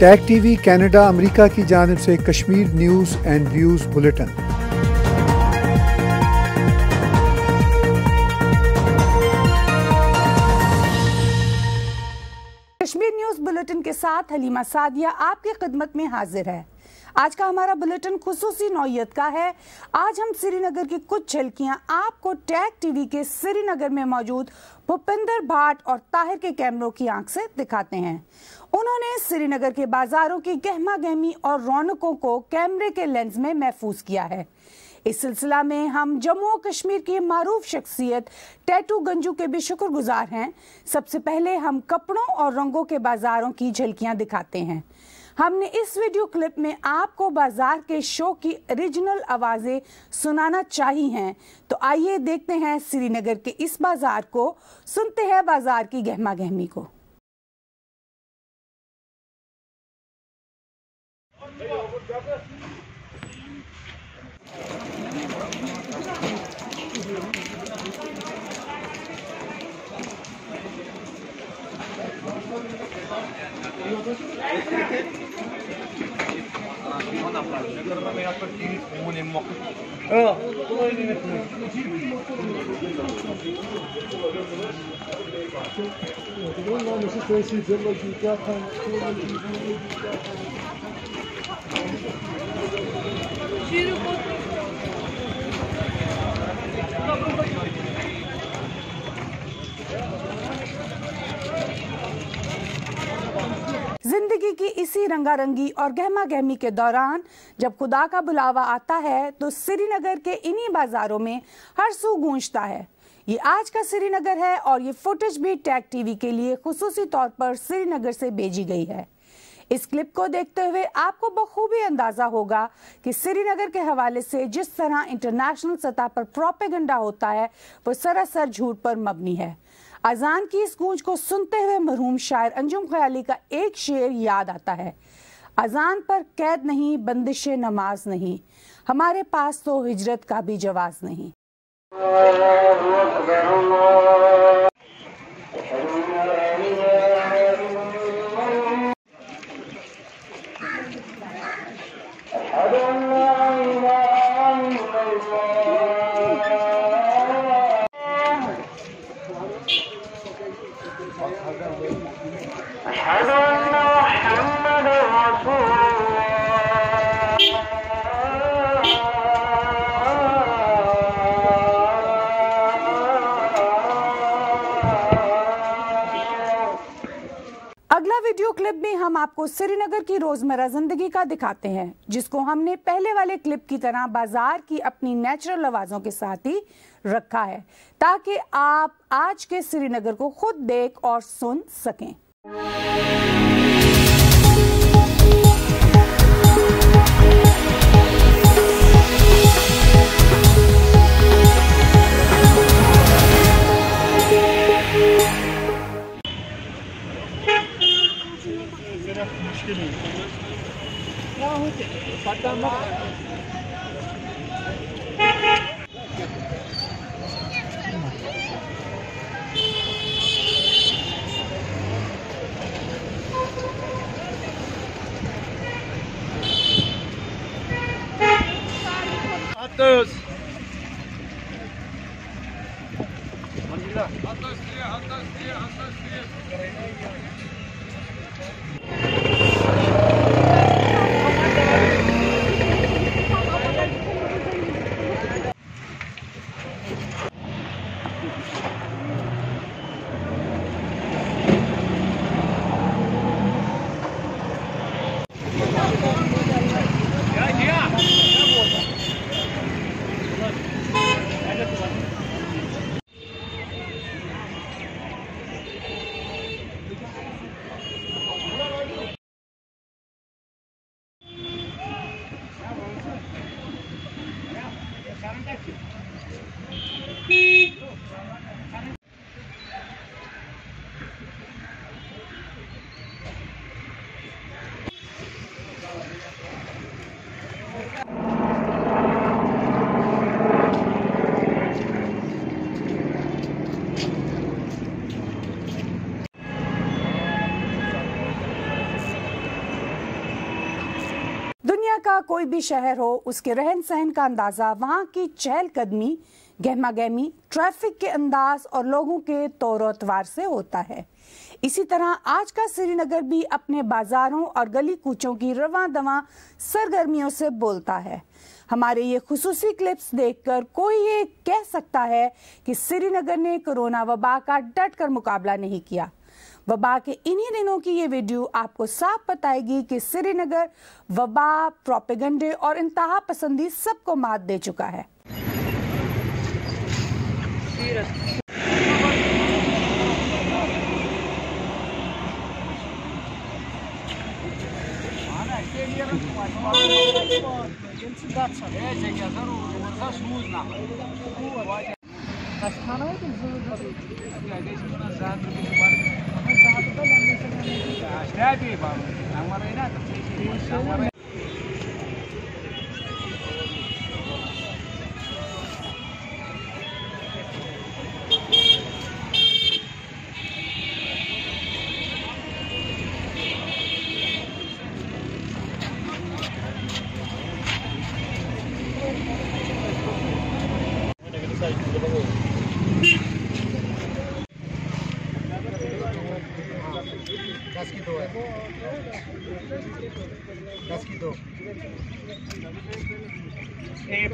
Tag TV Canada, America की जानब से Kashmir news and views bulletin. Kashmir news bulletin के साथ हलीमा सादिया आपकी खिदमत में हाजिर है। आज का हमारा बुलेटिन खसूसी नौयत का है। आज हम श्रीनगर की कुछ झलकियाँ आपको टैग टीवी के श्रीनगर में मौजूद भूपिंदर भाट और ताहिर के कैमरों की आँख से दिखाते हैं। उन्होंने श्रीनगर के बाजारों की गहमा गहमी और रौनकों को कैमरे के लेंस में महफूज किया है। इस सिलसिला में हम जम्मू कश्मीर की मरूफ शख्सियत टैटू गंजू के भी शुक्रगुजार हैं। सबसे पहले हम कपड़ों और रंगों के बाजारों की झलकियाँ दिखाते हैं। हमने इस वीडियो क्लिप में आपको बाज़ार के शो की ओरिजिनल आवाज़ें सुनाना चाहिए हैं। तो आइए देखते हैं श्रीनगर के इस बाज़ार को। सुनते हैं बाज़ार की गहमा गहमी को। Evet. Şirin bakın. ज़िंदगी की इसी रंगारंगी और गहमा गहमी के दौरान जब खुदा का बुलावा आता है तो श्रीनगर के इन्हीं बाजारों में हर सू गूंजता है। ये आज का श्रीनगर है और ये फुटेज भी टैग टीवी के लिए खसूसी तौर पर श्रीनगर से भेजी गई है। इस क्लिप को देखते हुए आपको बखूबी अंदाज़ा होगा कि श्रीनगर के हवाले से जिस तरह इंटरनेशनल सतह पर प्रोपेगंडा होता है, वो सरासर झूठ पर मबनी है। अजान की इस गूंज को सुनते हुए मरहूम शायर अंजुम ख्याली का एक शेर याद आता है। अजान पर कैद नहीं, बंदिश नमाज़ नहीं, हमारे पास तो हिजरत का भी जवाज नहीं। आपको श्रीनगर की रोज़मर्रा ज़िंदगी का दिखाते हैं, जिसको हमने पहले वाले क्लिप की तरह बाज़ार की अपनी नेचुरल आवाजों के साथ ही रखा है, ताकि आप आज के श्रीनगर को खुद देख और सुन सकें। continue. Now who can? Patama. Atos. Manila. Atos dia, atos dia, atos dia. का कोई भी शहर हो, उसके रहन सहन का अंदाज़ा, वहाँ की चहलकदमी गहमा गहमी ट्रैफ़िक के अंदाज और लोगों के तौर अतवार से होता है। इसी तरह आज का श्रीनगर भी अपने बाजारों और गली कूचों की रवा दवा सरगर्मियों से बोलता है। हमारे ये खुसूसी क्लिप्स देखकर कोई ये कह सकता है कि श्रीनगर ने कोरोना वबा का डट कर मुकाबला नहीं किया। वबा के इन्हीं दिनों की ये वीडियो आपको साफ़ बताएगी कि श्रीनगर वबा, प्रोपेगंडे और इंतहा पसंदी सबको मात दे चुका है। दस की दो Three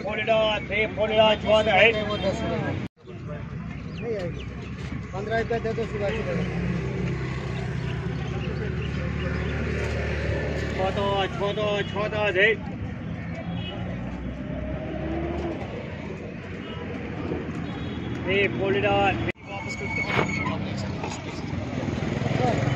forty dollars, three forty dollars, one eight. वो दस रुपये नहीं आएगी पंद्रह रुपये दे दो सुबह की Four dollars, four dollars, four dollars, eight. Three forty dollars. अटस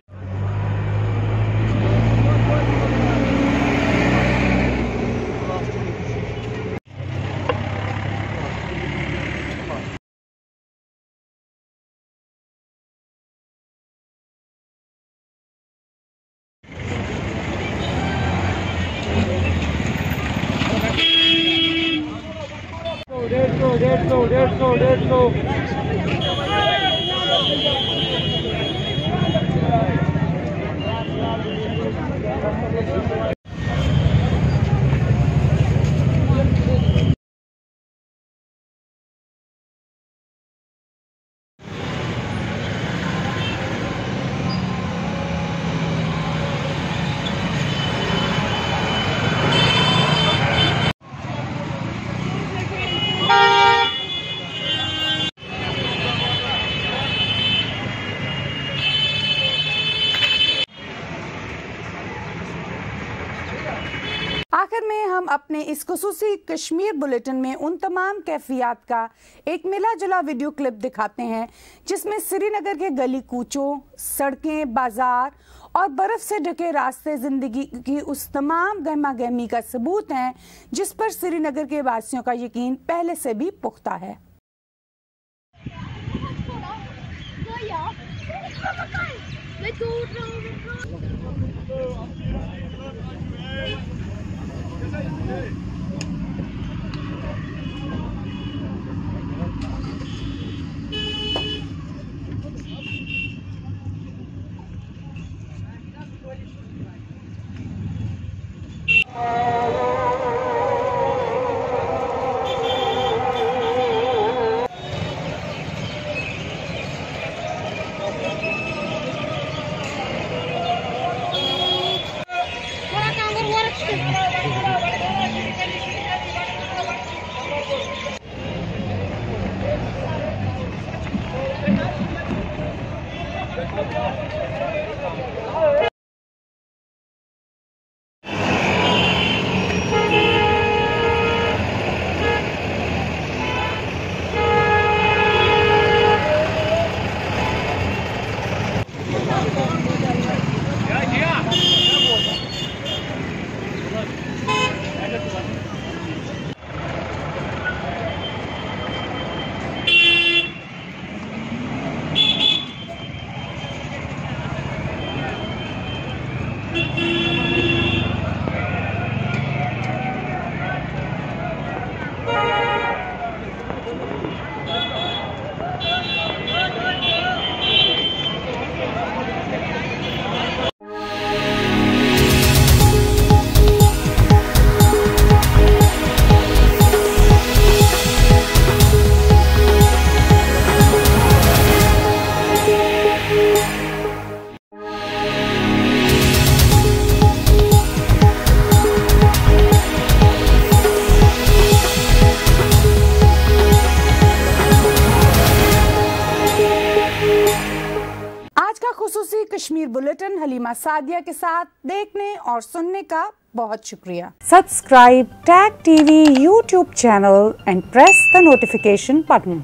अपने इस खसूसी कश्मीर बुलेटिन में उन तमाम कैफियात का एक मिला जुला वीडियो क्लिप दिखाते हैं, जिसमें श्रीनगर के गली कूचों, सड़कें, बाज़ार और बर्फ़ से ढके रास्ते ज़िंदगी की उस तमाम गहमा गहमी का सबूत हैं, जिस पर श्रीनगर के वासियों का यकीन पहले से भी पुख्ता है। Let कश्मीर बुलेटिन हलीमा सादिया के साथ देखने और सुनने का बहुत शुक्रिया। Subscribe tag TV YouTube channel and press the notification button